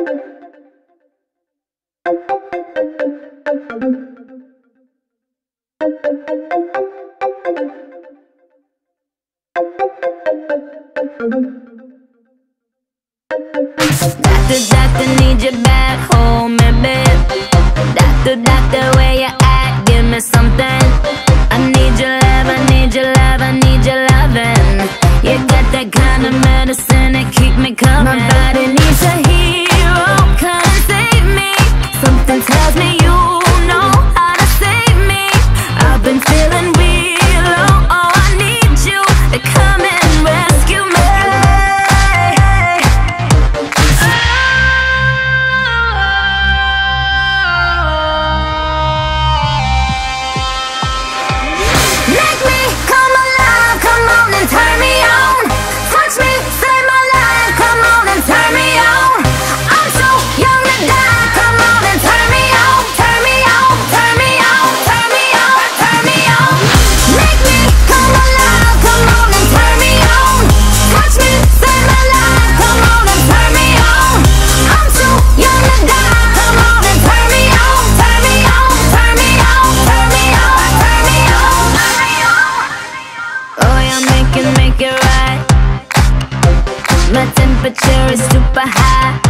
Doctor, doctor, need you back home Doctor, doctor, where you at? Give me something. I need your love, I need your love, I need your You got that kind of medicine that keep me coming. tells me can make it right. My temperature is super high.